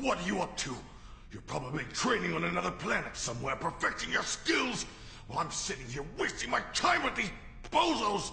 What are you up to? You're probably training on another planet somewhere, perfecting your skills, while I'm sitting here wasting my time with these bozos!